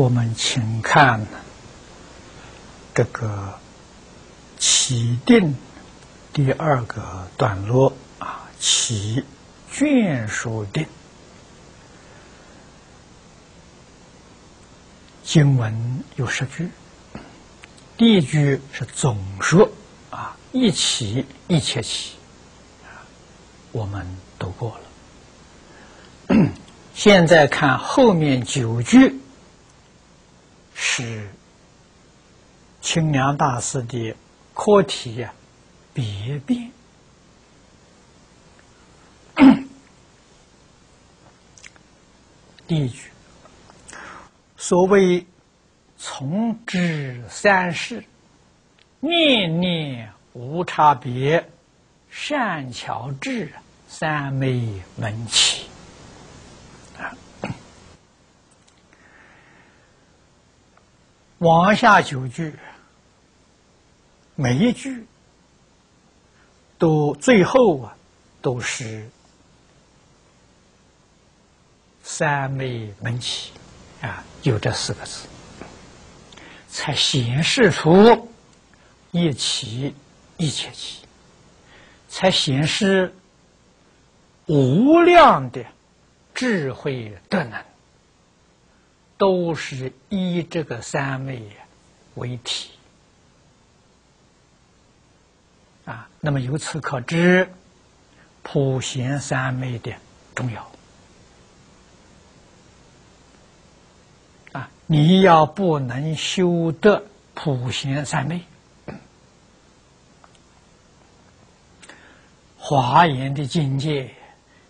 我们请看这个起定第二个段落啊，起眷属定。经文有十句，第一句是总说啊，一起一切起，我们读过了。现在看后面九句，是清凉大师的课题呀，别变。第一句，所谓从知三世，念念无差别，善巧智三昧门起。往下九句，每一句都最后啊，都是三昧门起啊，有这四个字，才显示出一起一切起，才显示无量的智慧德能。都是以这个三昧为体啊，那么由此可知普贤三昧的重要啊！你要不能修得普贤三昧，华严的境界，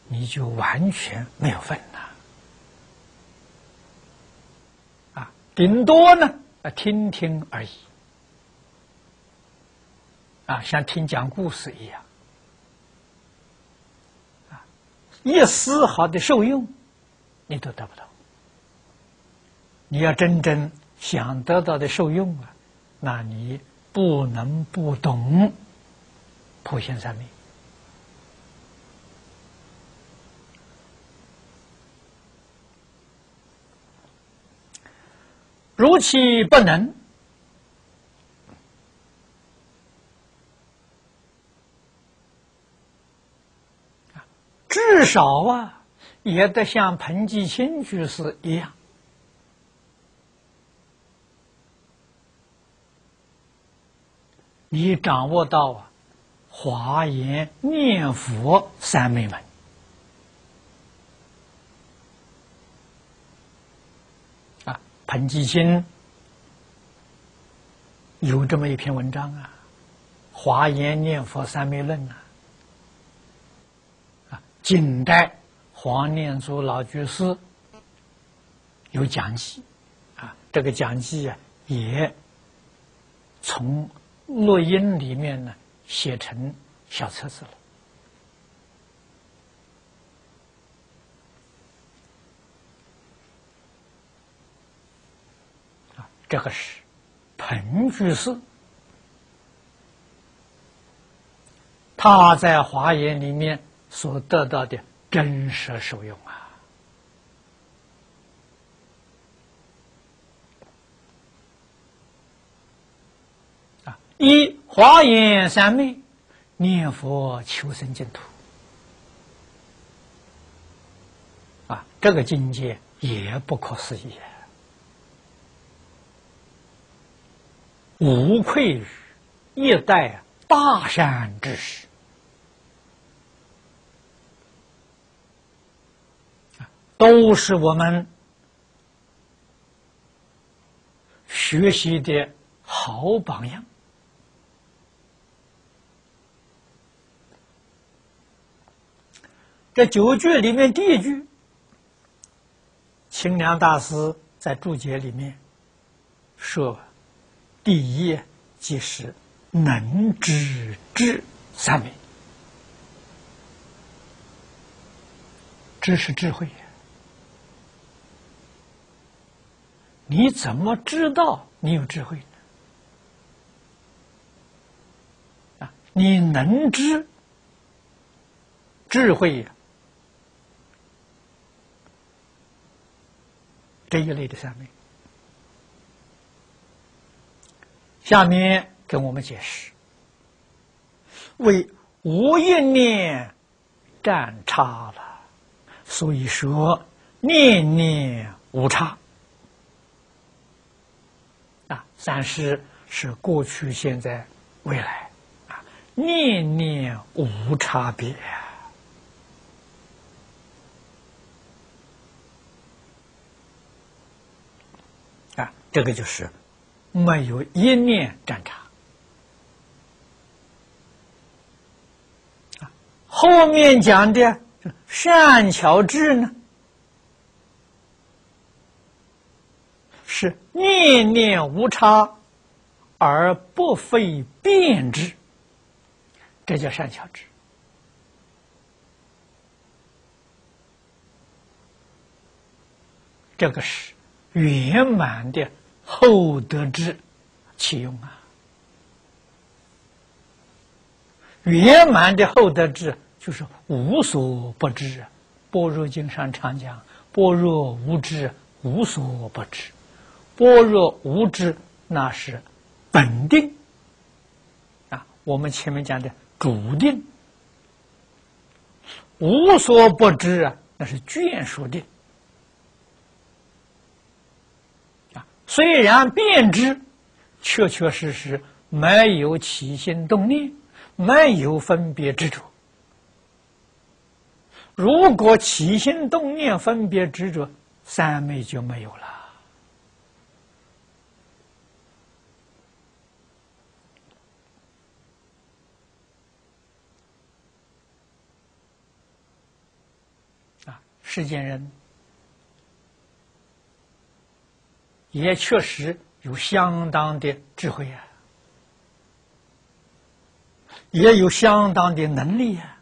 你就完全没有份。顶多呢，啊，听听而已，啊，像听讲故事一样，啊，一丝毫的受用，你都得不到。你要真正想得到的受用啊，那你不能不懂普贤三昧。如其不能至少啊，也得像彭继清居士一样，你掌握到啊，华严念佛三昧门。彭继清有这么一篇文章啊，《华严念佛三昧论》啊，啊，近代黄念祖老居士有讲记，啊，这个讲记啊，也从录音里面呢写成小册子了。这个是彭居士，他在华严里面所得到的真实受用啊！啊，一华严三昧，念佛求生净土，啊，这个境界也不可思议啊。无愧于一代大善之士都是我们学习的好榜样。这九句里面第一句，清凉大师在注解里面说。第一，即是能知智三昧，知是智慧。你怎么知道你有智慧呢？啊，你能知智慧呀，这一类的三昧。下面跟我们解释，为无一念占差了，所以说念念无差。啊，三世是过去、现在、未来，啊，念念无差别。啊，这个就是没有一念占差。后面讲的善巧智呢？是念念无差，而不费变之，这叫善巧智。这个是圆满的厚德智启用啊！圆满的厚德智就是无所不知啊！般若经上常讲：“般若无知，无所不知。”般若无知，那是本定啊。我们前面讲的主定，无所不知啊，那是眷属定啊。虽然变知，确确实实没有起心动念，没有分别执着。如果起心动念、分别执着，三昧就没有了。啊世间人也确实有相当的智慧啊，也有相当的能力啊！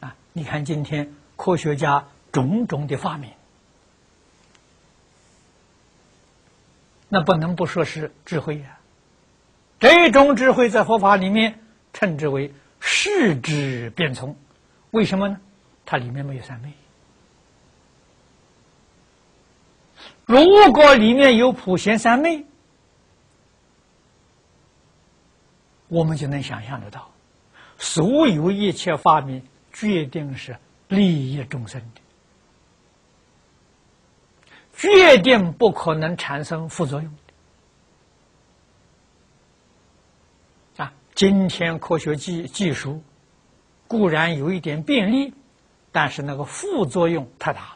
啊，你看今天科学家种种的发明，那不能不说是智慧呀。这种智慧在佛法里面称之为视之变聪，为什么呢？它里面没有三昧。如果里面有普贤三昧，我们就能想象得到，所有一切发明决定是利益众生的，决定不可能产生副作用的。啊，今天科学技技术固然有一点便利，但是那个副作用太大。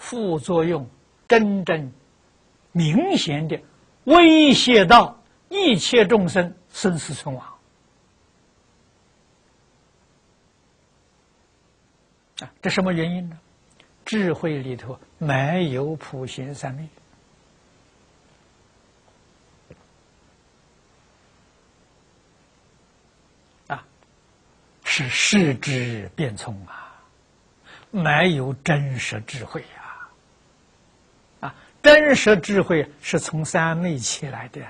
副作用真正明显的威胁到一切众生生死存亡啊！这什么原因呢？智慧里头没有普贤三昧啊，是视之变聪啊，没有真实智慧呀。真实智慧是从三昧起来的，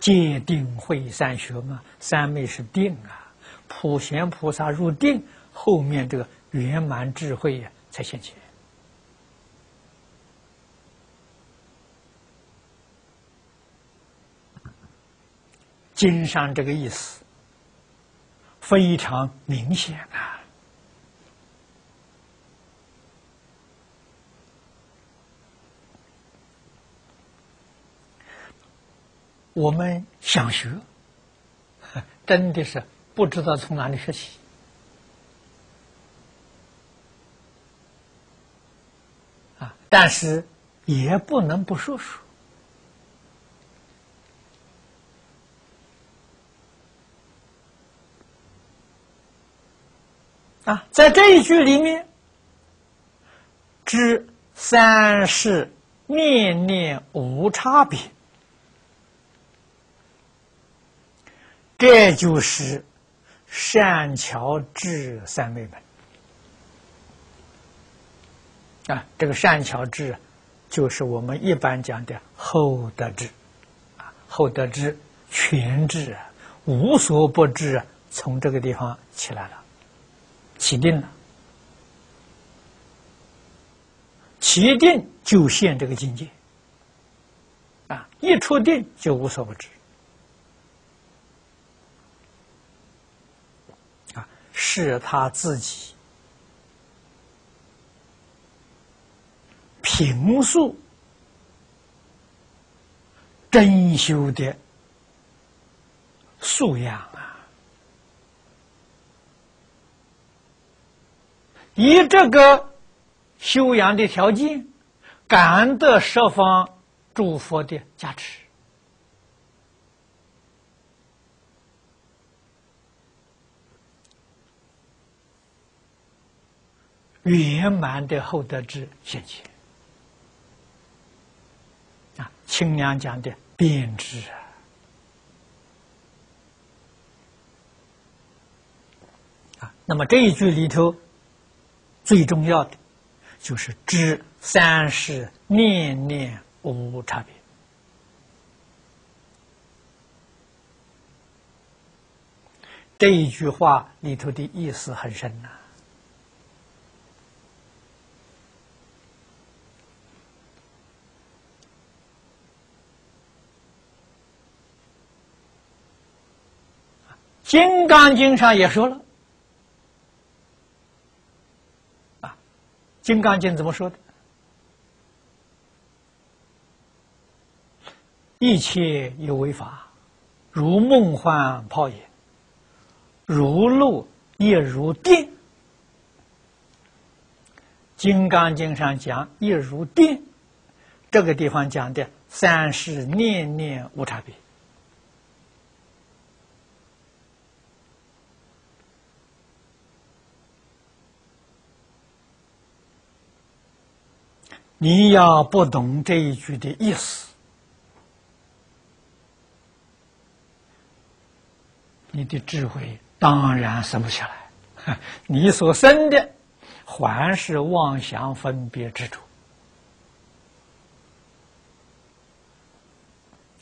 戒定慧三学嘛，三昧是定啊，普贤菩萨入定，后面这个圆满智慧呀才现前。经上这个意思非常明显啊。我们想学，真的是不知道从哪里学起啊！但是也不能不说说啊，在这一句里面，知三世念念无差别。这就是善巧智三昧门。啊！这个善巧智，就是我们一般讲的厚德智。啊，厚德智全智，无所不知，从这个地方起来了，起定了。起定就现这个境界，啊，一出定就无所不知，啊，是他自己平素真修的素养啊，以这个。修养的条件，感得十方诸佛的加持，圆满的厚德智现前啊！清凉讲的变质啊！那么这一句里头最重要的。就是知三世念念无差别，这一句话里头的意思很深呐。《金刚经》上也说了。《啊金刚经》怎么说的？一切有为法，如梦幻泡影，如露亦如电。《金刚经》上讲“亦如电”，这个地方讲的三世念念无差别。你要不懂这一句的意思，你的智慧当然生不下来。你所生的还是妄想分别之主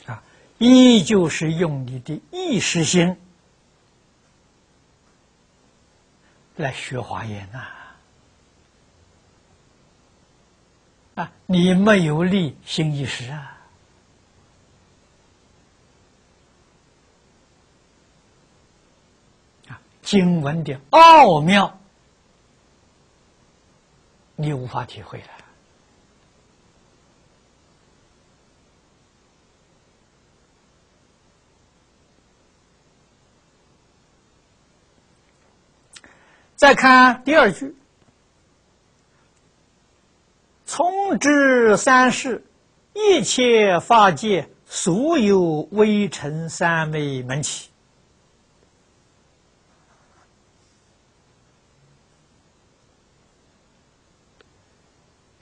啊，依旧是用你的意识心来学华严呐。啊，啊你没有立心意识啊！啊，经文的奥妙，你无法体会了。再看第二句。从知三世，一切法界所有微尘三昧门起。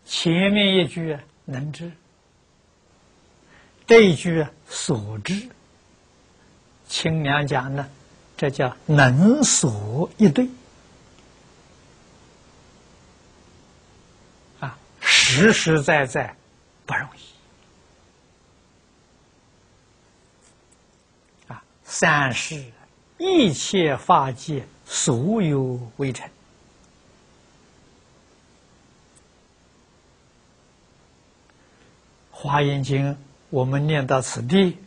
前面一句能知，这一句所知。清凉讲呢，这叫能所一对。实实在在不容易啊！三世一切法界所有微尘，《华严经》我们念到此地，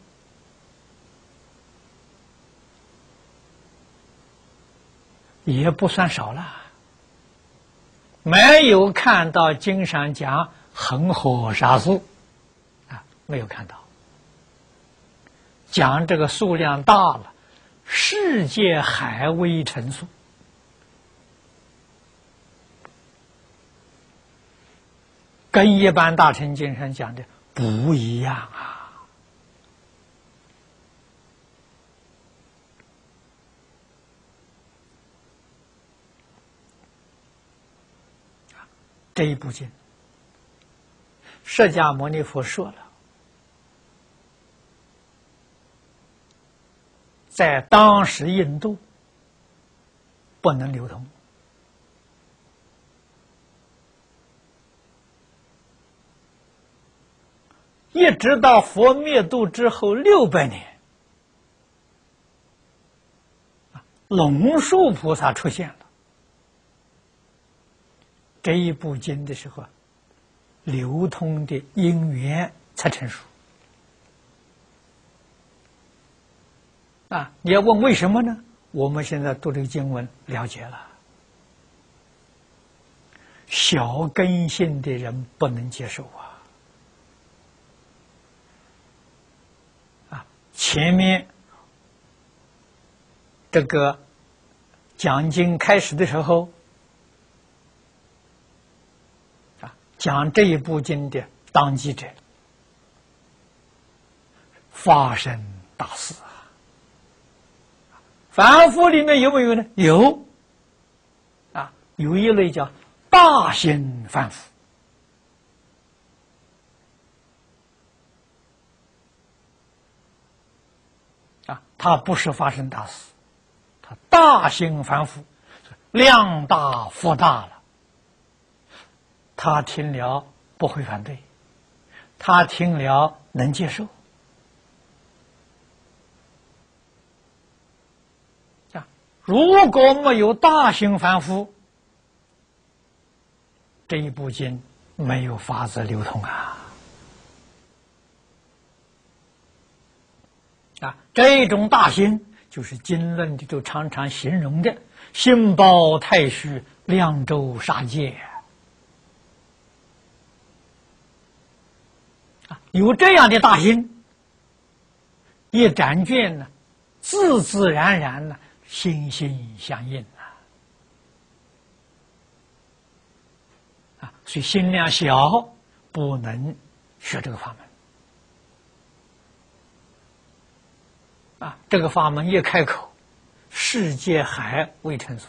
也不算少了。没有看到经上讲恒河沙数，啊，没有看到。讲这个数量大了，世界还未成熟，跟一般大乘经上讲的不一样啊。这一部经，释迦牟尼佛说了，在当时印度不能流通，一直到佛灭度之后六百年，龙树菩萨出现了。这一部经的时候，流通的因缘才成熟。啊，你要问为什么呢？我们现在读这个经文了解了，小根性的人不能接受啊！啊，前面这个讲经开始的时候，啊，讲这一部经的当机者发生大事啊。凡夫里面有没有呢？有，啊，有一类叫大型凡夫，啊，他不是发生大事，他大型凡夫，量大福大了，他听了不会反对，他听了能接受。啊如果没有大型凡夫，这一部经没有法子流通啊！啊，这种大心就是经论里头常常形容的“心包太虚，量周杀戒”啊，有这样的大心，一展卷呢，自自然然呢。心心相印啊！啊，所以心量小，不能学这个法门。啊，这个法门一开口，世界还未成熟。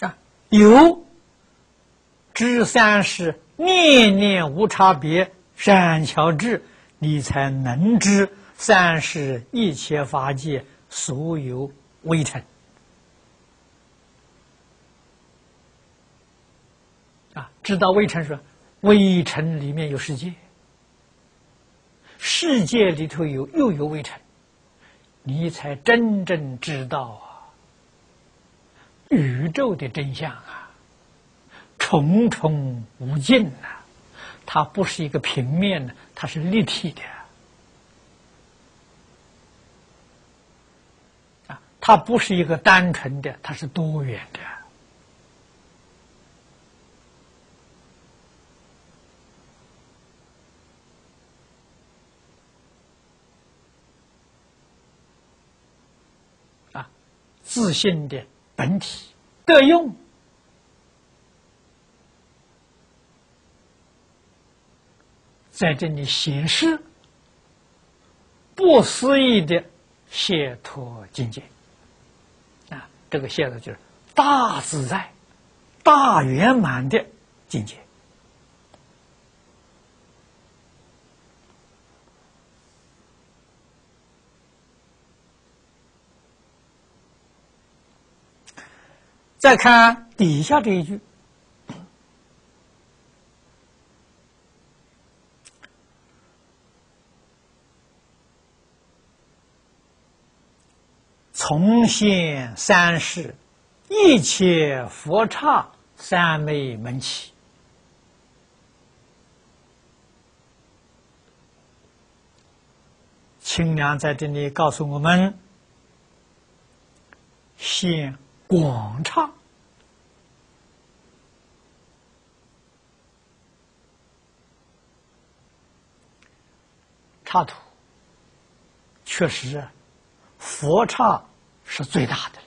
啊，有知三世。念念无差别，善巧智，你才能知三世一切法界所有微尘。啊，知道微尘说，微尘里面有世界，世界里头有又有微尘，你才真正知道啊，宇宙的真相啊。重重无尽呐，它不是一个平面的，它是立体的啊，它不是一个单纯的，它是多元的啊，自信的本体的用。在这里显示不思议的解脱境界啊，这个现在就是大自在、大圆满的境界。再看底下这一句。从现三世，一切佛刹三昧门起。清凉在这里告诉我们：现广刹，刹土确实佛刹。是最大的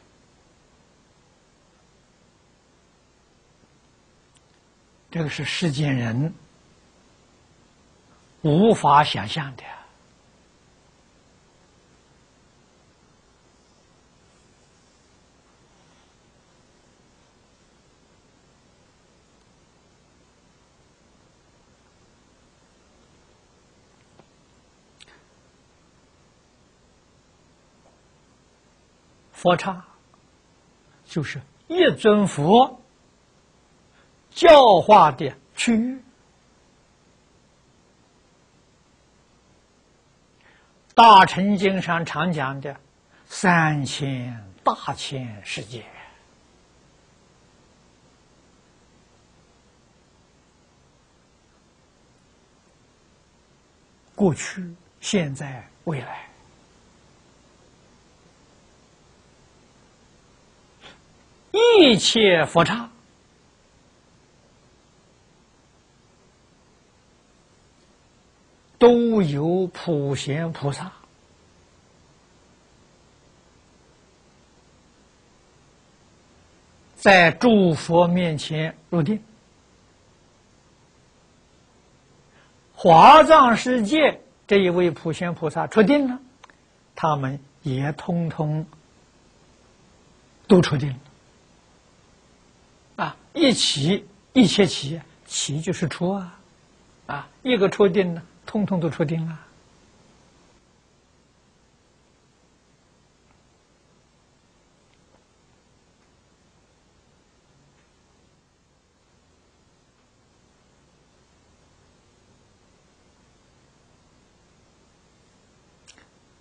这个是世间人无法想象的。佛刹就是一尊佛教化的区域。大乘经上常讲的三千大千世界。过去、现在、未来，一切佛刹都有普贤菩萨在诸佛面前入定。华藏世界这一位普贤菩萨出定了，他们也通通都出定了。啊，一起一切起，起就是出啊，啊，一个出定了，通通都出定了。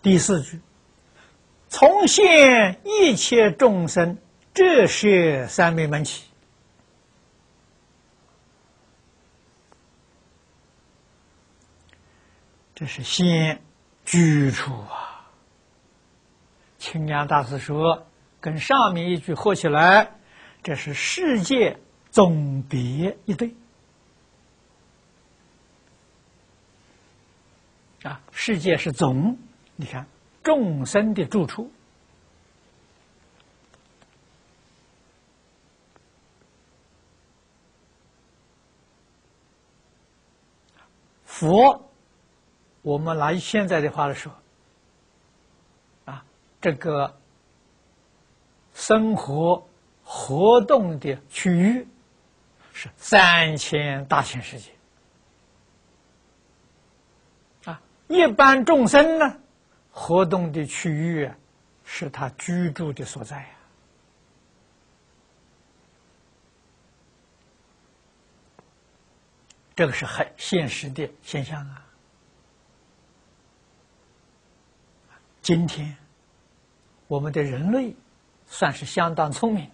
第四句，从现一切众生，这是三昧门起。这是先居处啊。清凉大师说，跟上面一句合起来，这是世界总别一对啊。世界是总。你看，众生的住处，佛，我们拿现在的话来说，啊，这个生活活动的区域是三千大千世界，啊，一般众生呢？活动的区域是他居住的所在呀，这个是很现实的现象啊。今天我们的人类算是相当聪明，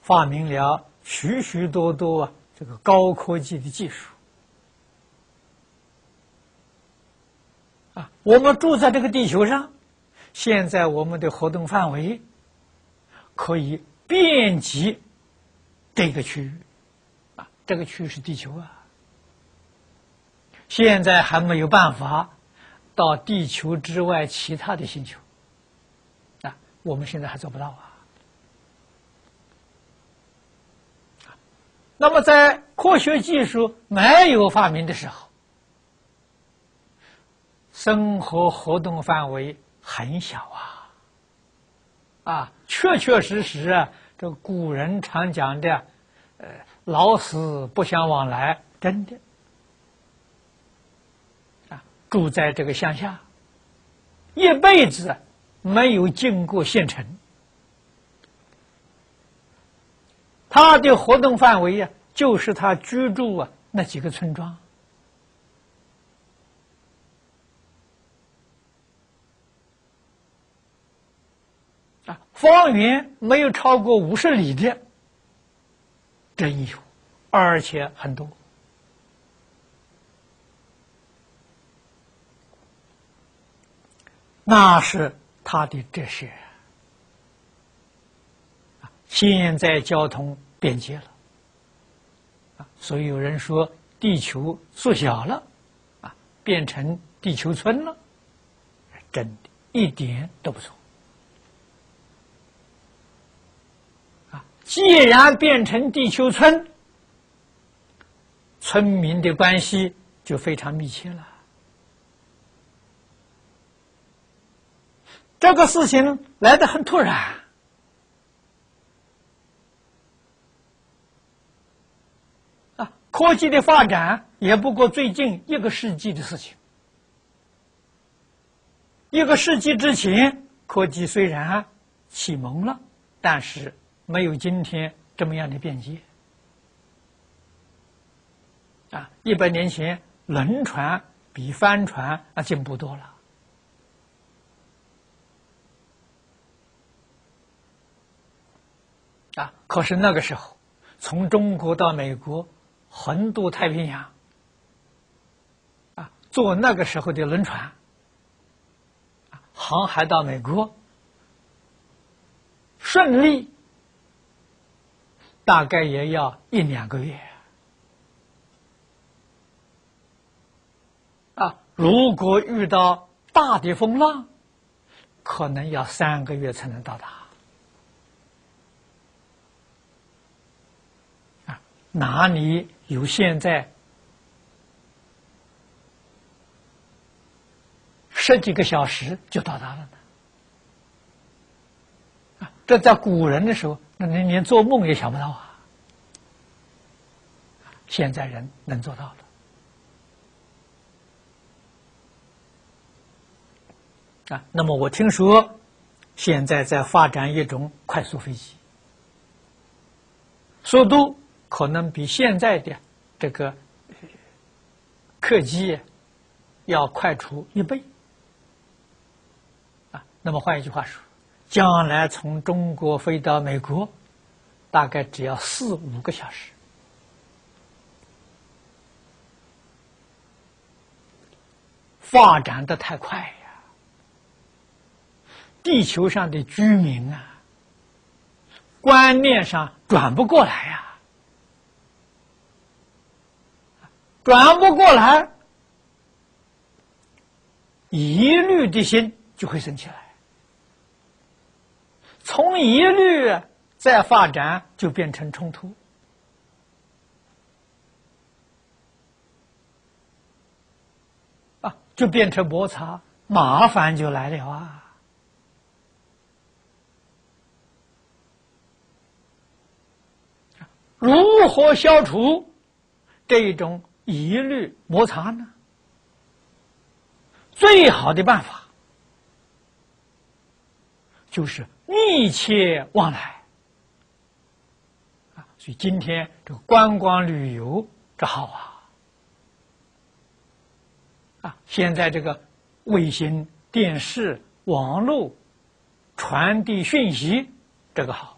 发明了许许多多啊这个高科技的技术。啊，我们住在这个地球上，现在我们的活动范围可以遍及这个区域，啊，这个区域是地球啊。现在还没有办法到地球之外其他的星球，啊，我们现在还做不到啊。那么在科学技术没有发明的时候。生活活动范围很小啊，啊，确确实实啊，这古人常讲的，呃，老死不相往来，真的，住在这个乡下，一辈子没有进过县城，他的活动范围呀，就是他居住啊那几个村庄。啊，方圆没有超过五十里的真有，而且很多。那是他的哲学。现在交通便捷了，所以有人说地球缩小了，啊，变成地球村了，真的，一点都不错。既然变成地球村，村民的关系就非常密切了。这个事情来得很突然，啊，科技的发展也不过最近一个世纪的事情。一个世纪之前，科技虽然启蒙了，但是。没有今天这么样的便捷啊！一百年前，轮船比帆船啊进步多了啊，可是那个时候，从中国到美国，横渡太平洋，啊，坐那个时候的轮船，航海到美国，顺利，大概也要一两个月。啊，如果遇到大的风浪，可能要三个月才能到达。啊，哪里有现在十几个小时就到达了呢？啊，这在古人的时候，那你连做梦也想不到啊。现在人能做到了。啊，那么我听说，现在在发展一种快速飞机，速度可能比现在的这个客机要快出一倍。啊，那么换一句话说，将来从中国飞到美国，大概只要四五个小时，发展的太快呀。地球上的居民啊，观念上转不过来呀，转不过来，疑虑的心就会升起来，从疑虑再发展就变成冲突，啊，就变成摩擦，麻烦就来了啊。如何消除这种疑虑摩擦呢？最好的办法就是密切往来啊！所以今天这个观光旅游这好啊啊！现在这个卫星、电视、网络传递讯息，这个好。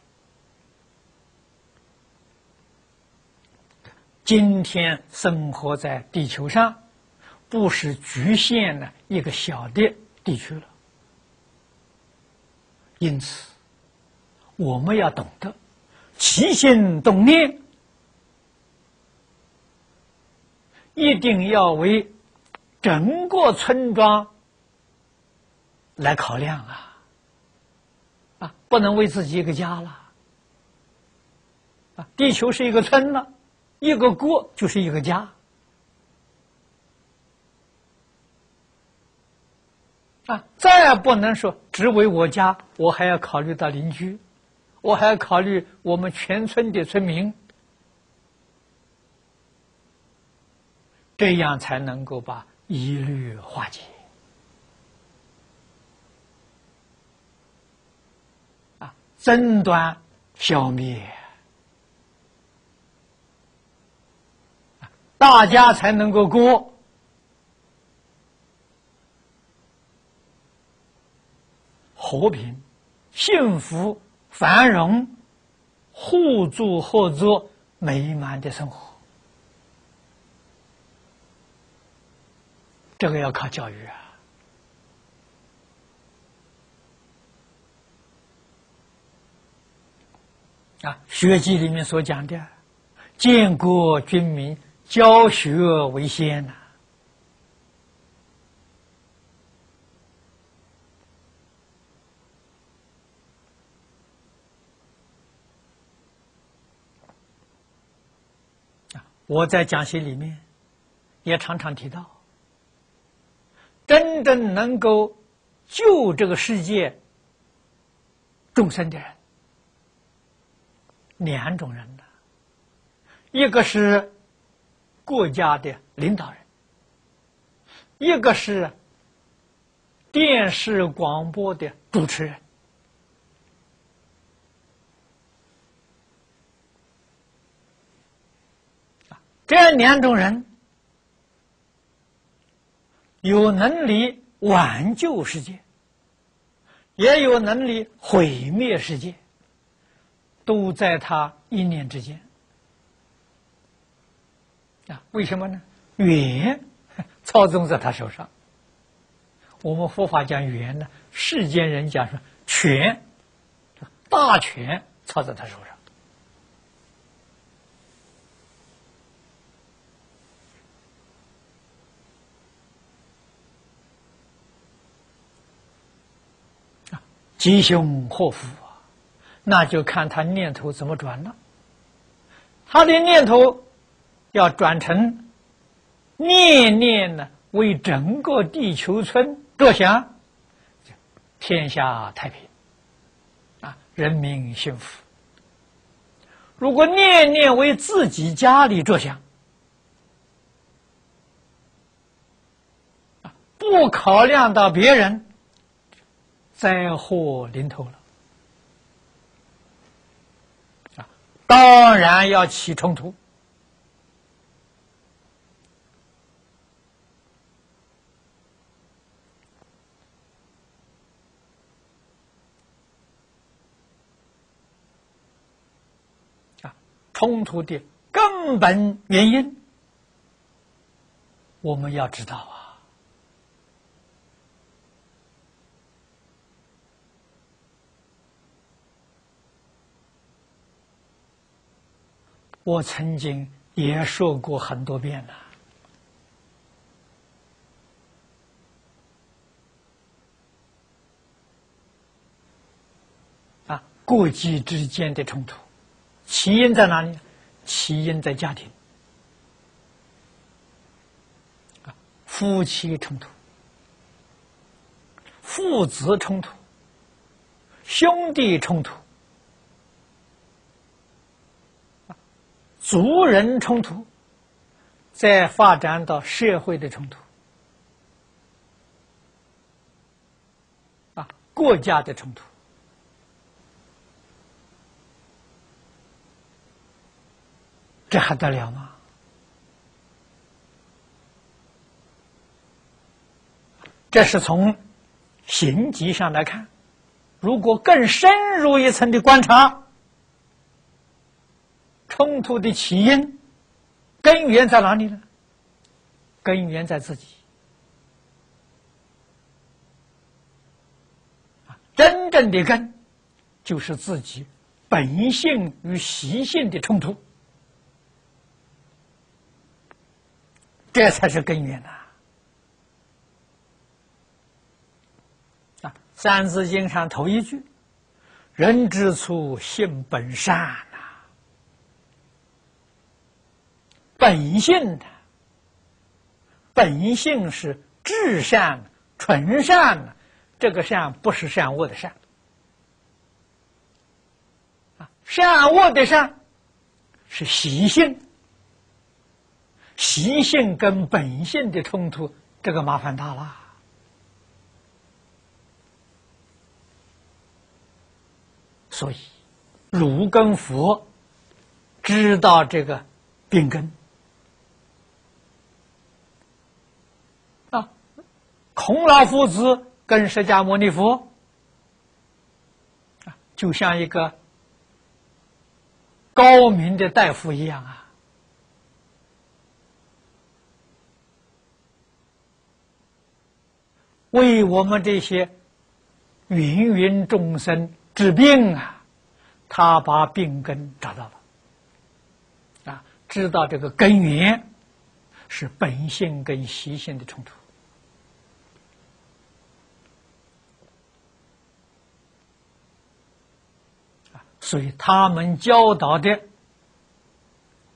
今天生活在地球上，不是局限了一个小的地区了。因此，我们要懂得起心动念，一定要为整个村庄来考量啊！啊，不能为自己一个家了。啊，地球是一个村了。一个国就是一个家啊！再不能说只为我家，我还要考虑到邻居，我还要考虑我们全村的村民，这样才能够把疑虑化解啊，争端消灭。大家才能够过和平、幸福、繁荣、互助合作、美满的生活。这个要靠教育啊！啊，学记里面所讲的，建国军民。教学为先呐！我在讲习里面也常常提到，真正能够救这个世界众生的人，两种人呢，一个是。国家的领导人，一个是电视广播的主持人，这两种人有能力挽救世界，也有能力毁灭世界，都在他一念之间。啊，为什么呢？缘操纵在他手上。我们佛法讲缘呢，世间人讲说权，大权操在他手上。吉凶祸福啊，那就看他念头怎么转了。他的念头要转成念念呢，为整个地球村着想，天下太平啊，人民幸福。如果念念为自己家里着想，不考量到别人。灾祸临头了，啊，当然要起冲突，冲突的根本原因，我们要知道啊。我曾经也说过很多遍了，啊，国际之间的冲突，起因在哪里？起因在家庭，夫妻冲突，父子冲突，兄弟冲突。族人冲突，再发展到社会的冲突，啊，国家的冲突，这还得了吗？这是从形级上来看，如果更深入一层的观察。冲突的起因、根源在哪里呢？根源在自己真正的根就是自己本性与习性的冲突，这才是根源呐！啊，《三字经》上头一句：“人之初，性本善。”呐本性的本性是至善、纯善的，这个善不是善恶的善，善恶的善是习性，习性跟本性的冲突，这个麻烦大了。所以，儒跟佛知道这个病根啊。孔老夫子跟释迦牟尼佛啊，就像一个高明的大夫一样啊，为我们这些芸芸众生治病啊，他把病根找到了啊，知道这个根源是本性跟习性的冲突。所以他们教导的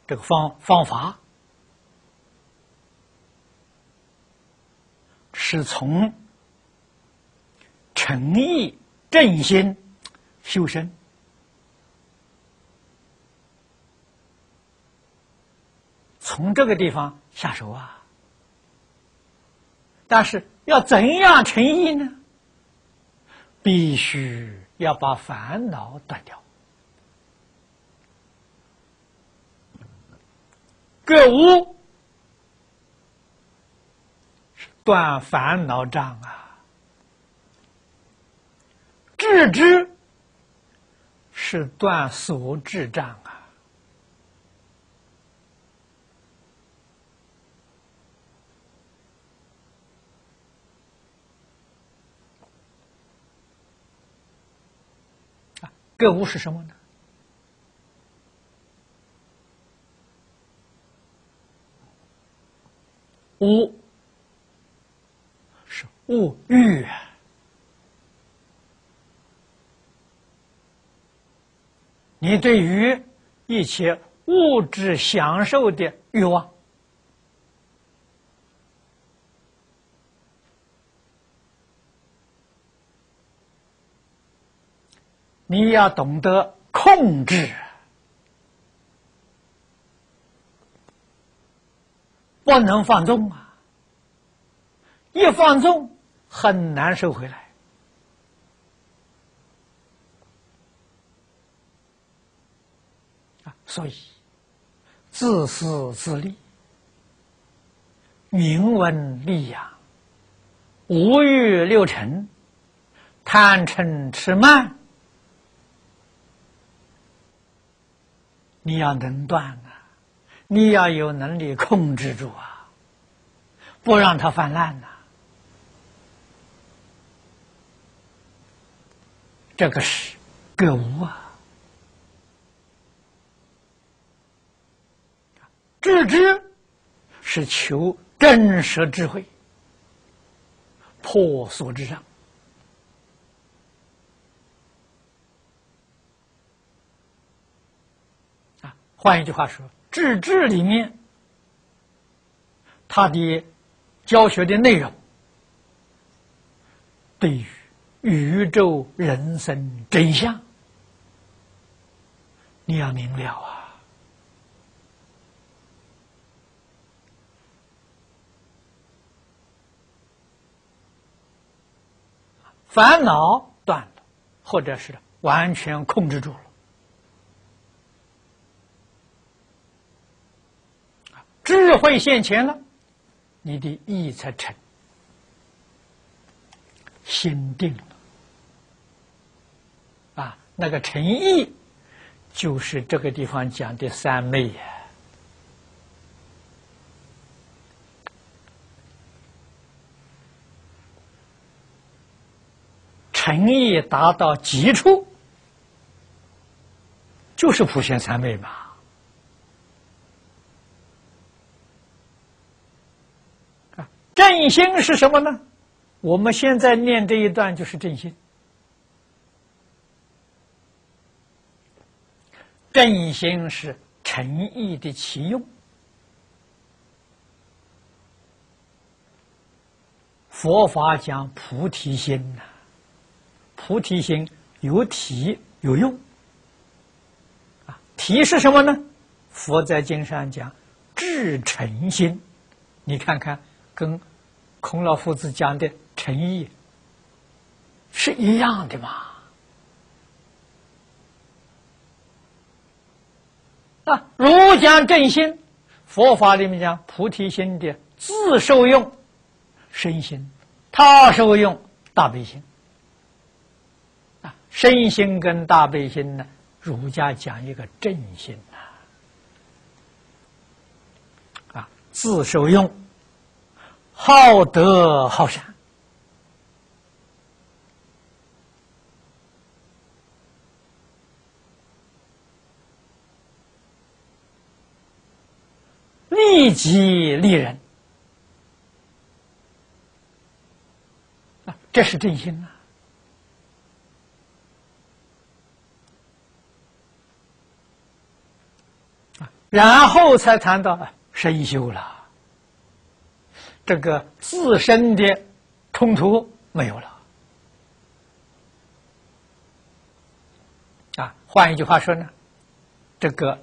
这个方方法，是从诚意正心修身，从这个地方下手啊。但是要怎样诚意呢？必须要把烦恼断掉。觉悟是断烦恼障啊，知之是断所智障啊！啊，格物是什么呢？物是物欲。你对于一切物质享受的欲望，你要懂得控制，不能放纵啊！一放纵，很难收回来。所以，自私自利、名闻利养、无欲六尘、贪嗔痴慢，你要能断啊！你要有能力控制住啊，不让它泛滥呐！这个是格物啊！智知是求真实智慧，破所知障。啊，换一句话说，智智里面，他的教学的内容，对于宇宙人生真相，你要明了啊。烦恼断了，或者是完全控制住了，智慧现前了，你的意才成，心定了，啊，那个诚意，就是这个地方讲的三昧呀。诚意达到极处，就是普贤三昧嘛。啊，正心是什么呢？我们现在念这一段就是正心。正心是诚意的其用。佛法讲菩提心呐。菩提心有体有用，啊，体是什么呢？佛在经上讲至诚心，你看看跟孔老夫子讲的诚意是一样的嘛？啊，儒讲正心，佛法里面讲菩提心的自受用身心，他受用大悲心。身心跟大悲心呢？儒家讲一个正心呐，啊，自受用，好德好善，利己利人，啊，这是正心啊。然后才谈到生修了，这个自身的冲突没有了。啊，换一句话说呢，这个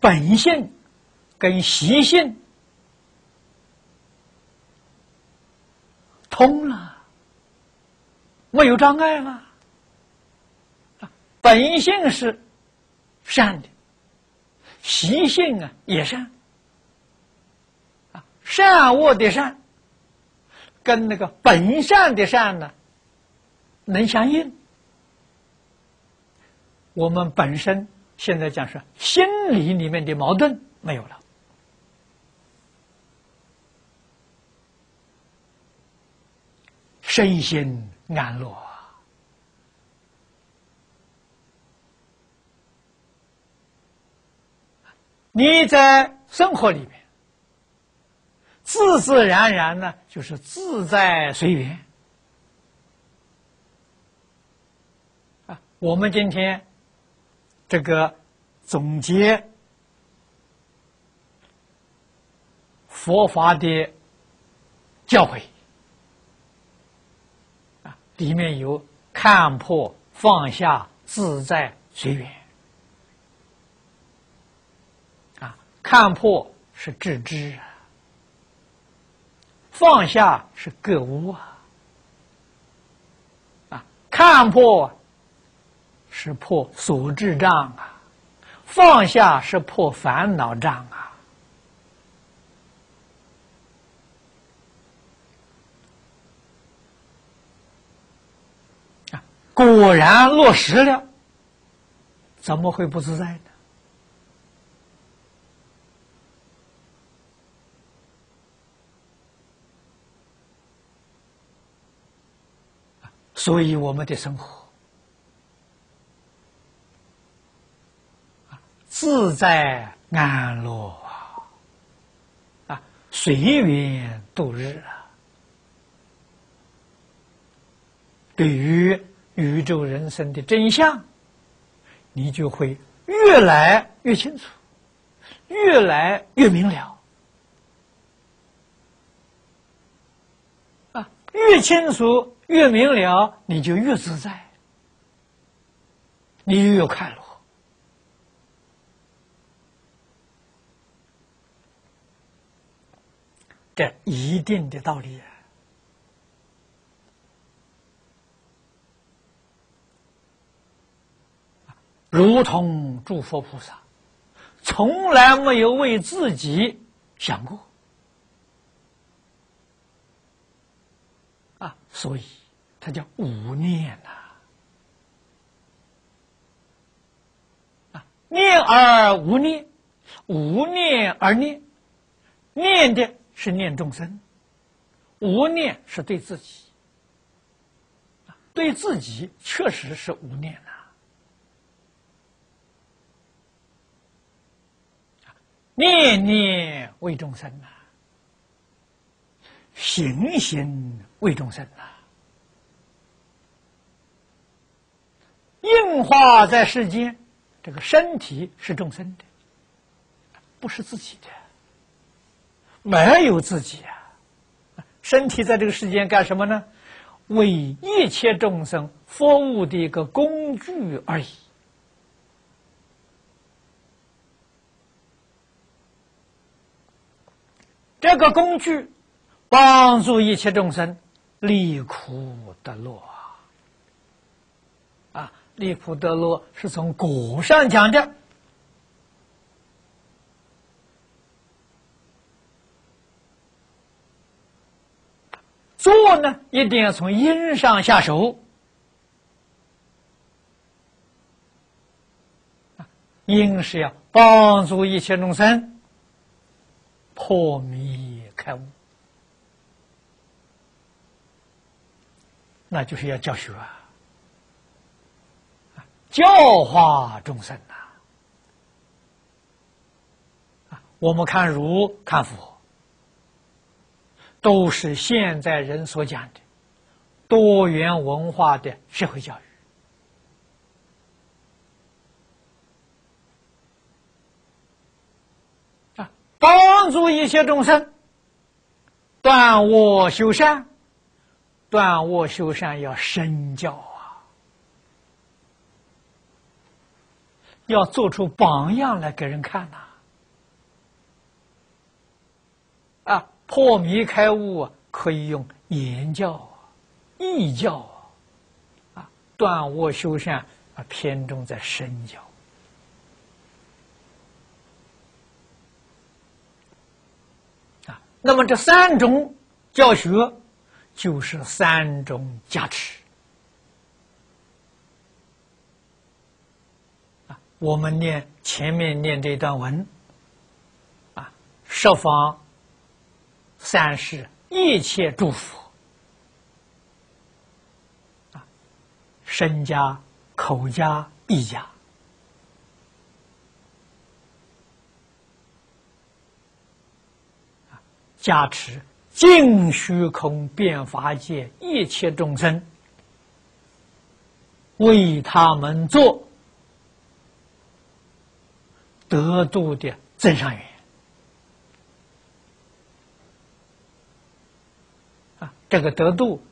本性跟习性通了，没有障碍了。本性是善的，习性啊也善，啊善恶的善，跟那个本善的善呢能相应，我们本身现在讲是心理里面的矛盾没有了，身心安乐。你在生活里面，自自然然呢，就是自在随缘。啊，我们今天这个总结佛法的教诲啊，里面有看破、放下、自在、随缘。看破是知啊，放下是觉悟啊，啊，看破是破所智障啊，放下是破烦恼障，啊，果然落实了，怎么会不自在呢？所以，我们的生活自在安乐啊，啊随缘度日啊。对于宇宙人生的真相，你就会越来越清楚，越来越明了啊，越清楚。越明了，你就越自在，你越快乐，这一定的道理！如同诸佛菩萨，从来没有为自己想过。啊，所以它叫无念呐！啊，念而无念，无念而念，念的是念众生，无念是对自己。对自己确实是无念呐。啊念念为众生呐。行行为众生呐，硬化在世间，这个身体是众生的，不是自己的，没有自己啊！身体在这个世间干什么呢？为一切众生服务的一个工具而已。这个工具。帮助一切众生离苦得乐啊！离苦得乐是从果上讲的，做呢一定要从因上下手因是要帮助一切众生破迷开悟。那就是要教学啊，教化众生呐！啊，我们看儒看佛，都是现在人所讲的多元文化的社会教育啊，帮助一些众生断恶修善。断卧修善要身教啊，要做出榜样来给人看呐！啊，破迷开悟可以用言教、义教啊，啊断卧修善啊，偏重在身教啊。那么这三种教学。就是三种加持啊。我们念前面念这段文啊，设方三世一切祝福啊，身家、口家、意家。加持净虚空变法界一切众生，为他们做。得度的增上缘啊，这个得度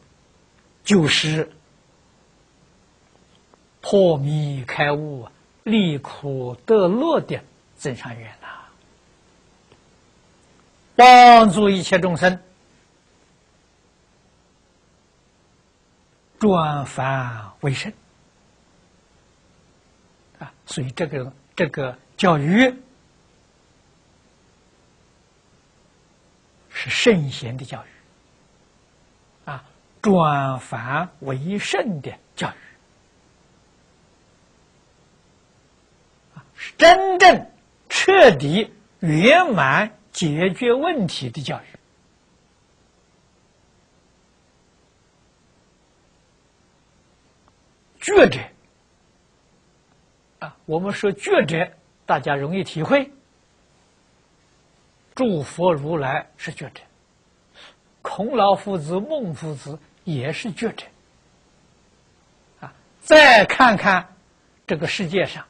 就是破迷开悟、离苦得乐的增上缘呐，帮助一切众生转凡为圣啊，所以这个这个。教育是圣贤的教育，啊，转凡为圣的教育，啊，是真正彻底圆满解决问题的教育。觉者，啊，我们说觉者。大家容易体会，诸佛如来是觉者，孔老夫子、孟夫子也是觉者。啊，再看看这个世界上，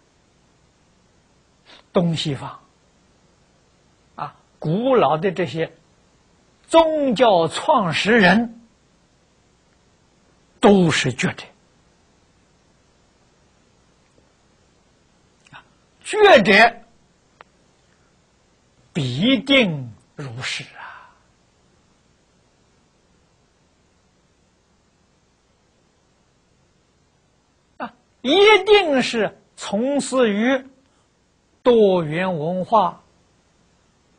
东西方，啊，古老的这些宗教创始人，都是觉者。觉者必定如是啊！啊，一定是从事于多元文化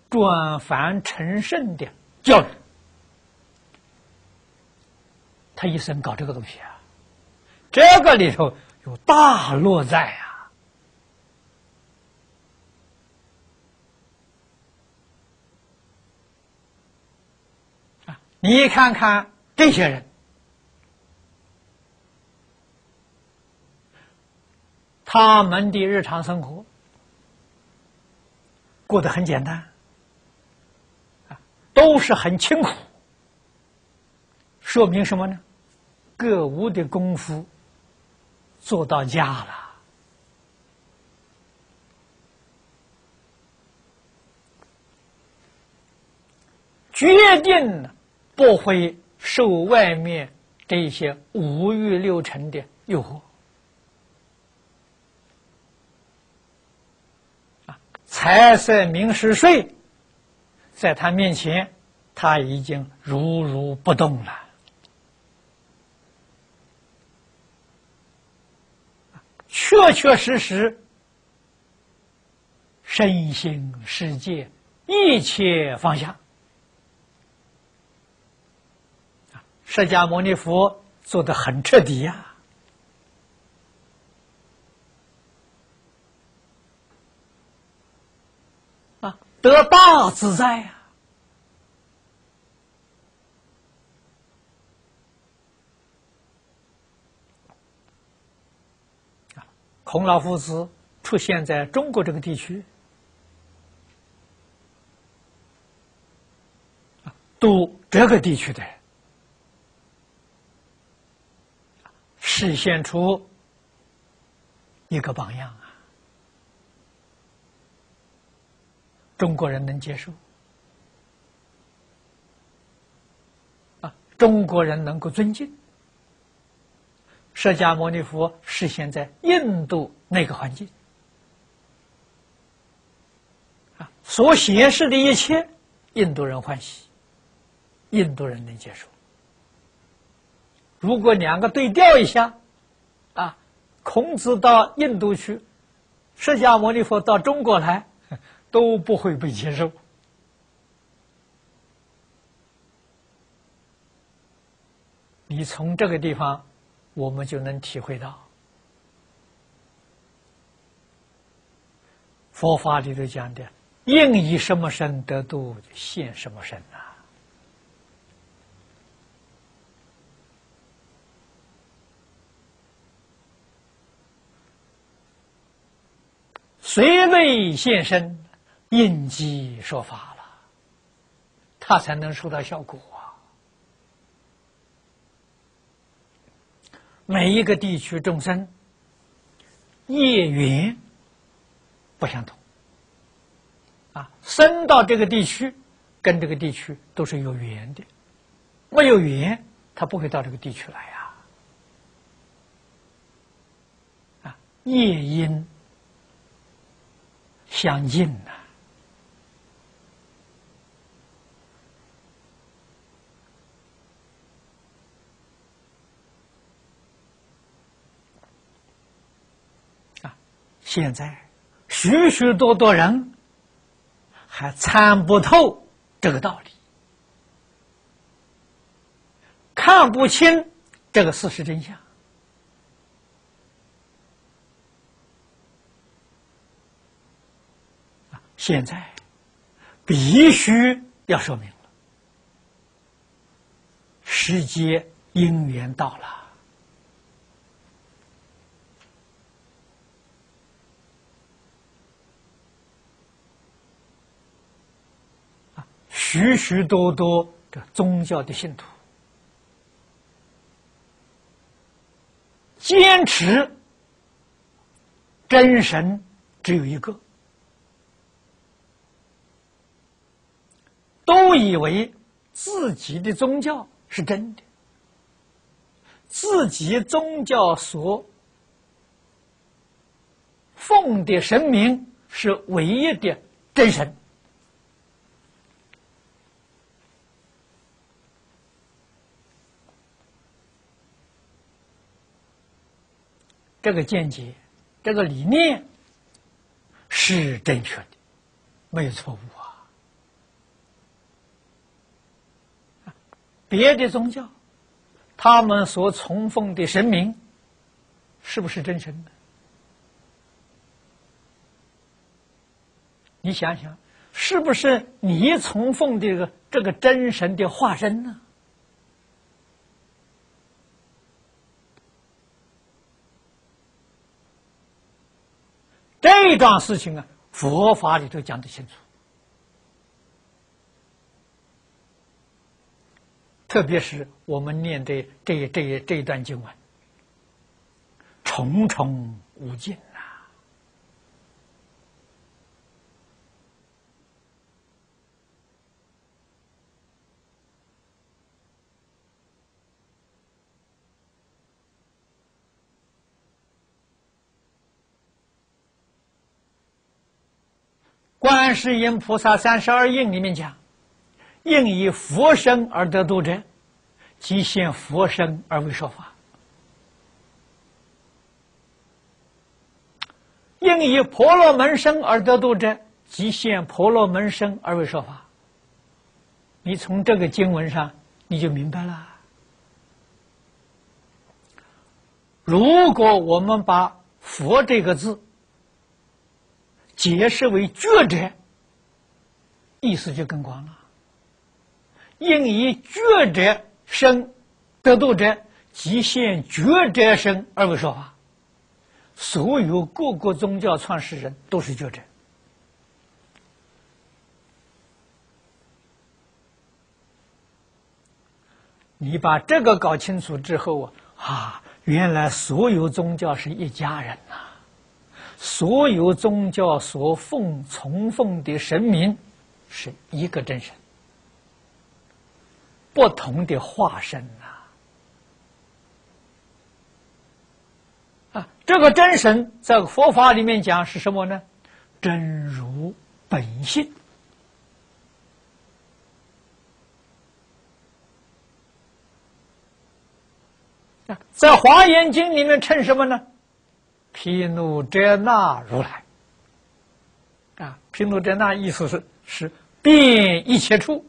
转凡成圣的教育。他一生搞这个东西啊，这个里头有大乐在啊！你看看这些人，他们的日常生活过得很简单，啊，都是很清苦，说明什么呢？各屋的功夫做到家了，决定了。不会受外面这些五欲六尘的诱惑啊，财色名食睡，在他面前，他已经如如不动了，确确实实，身心世界一切放下。释迦牟尼佛做的很彻底呀，啊，得大自在呀！啊，孔老夫子出现在中国这个地区，啊，都这个地区的。示现出一个榜样啊！中国人能接受啊，中国人能够尊敬。释迦牟尼佛是现在印度那个环境啊，所显示的一切，印度人欢喜，印度人能接受。如果两个对调一下，啊，孔子到印度去，释迦牟尼佛到中国来，都不会被接受。你从这个地方，我们就能体会到，佛法里头讲的，应以什么身得度，现什么身？随类现身，应机说法了，他才能收到效果啊！每一个地区众生业缘不相同啊，生到这个地区，跟这个地区都是有缘的，没有缘，他不会到这个地区来呀！啊，业因。相近呐！啊，现在许许多多人还参不透这个道理，看不清这个事实真相。现在必须要说明了，时节因缘到了啊！许许多多的宗教的信徒坚持真神只有一个。都以为自己的宗教是真的，自己宗教所奉的神明是唯一的真神。这个见解，这个理念是正确的，没有错误啊。别的宗教，他们所崇奉的神明，是不是真神呢？你想想，是不是你崇奉这个这个真神的化身呢？这桩事情啊，佛法里头讲得清楚。特别是我们念的这这这一段经文，重重无尽呐！观世音菩萨三十二应里面讲。应以佛身而得度者，即现佛身而为说法；应以婆罗门身而得度者，即现婆罗门身而为说法。你从这个经文上，你就明白了。如果我们把“佛”这个字解释为觉者，意思就更广了。应以觉者生得度者，即现觉者生而为说法。所有各国宗教创始人都是觉者。你把这个搞清楚之后啊，啊，原来所有宗教是一家人呐，所有宗教所奉崇奉的神明是一个真神。不同的化身呐，啊，这个真神在佛法里面讲是什么呢？真如本性啊，在华严经里面称什么呢？毗卢遮那如来啊，毗卢遮那意思是是遍一切处。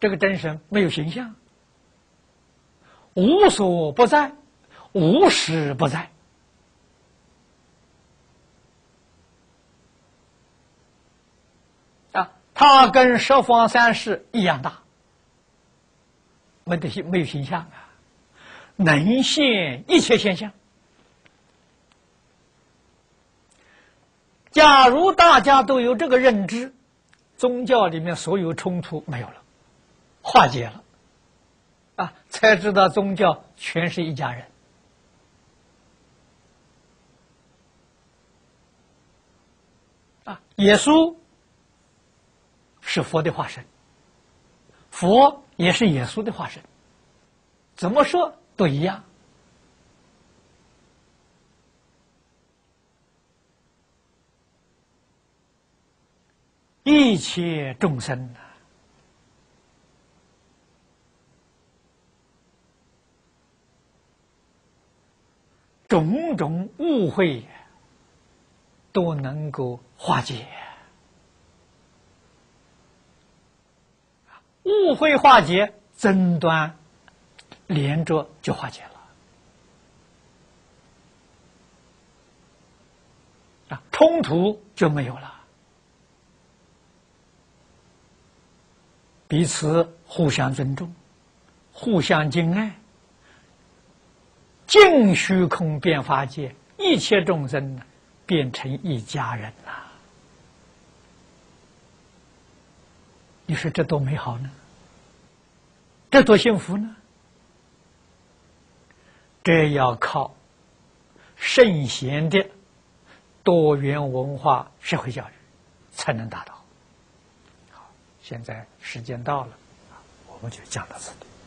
这个真神没有形象无所不在无时不在。啊他跟十方三世一样大没得没有形象啊能现一切现象。假如大家都有这个认知宗教里面所有冲突没有了化解了，啊，才知道宗教全是一家人。啊，耶稣是佛的化身，佛也是耶稣的化身，怎么说都一样。一切众生呐，种种误会都能够化解，误会化解，争端连着就化解了，啊，冲突就没有了。彼此互相尊重，互相敬爱，净虚空变法界，一切众生呢变成一家人了！你说这多美好呢？这多幸福呢？这要靠圣贤的多元文化社会教育才能达到。好现在时间到了，我们就讲到这里。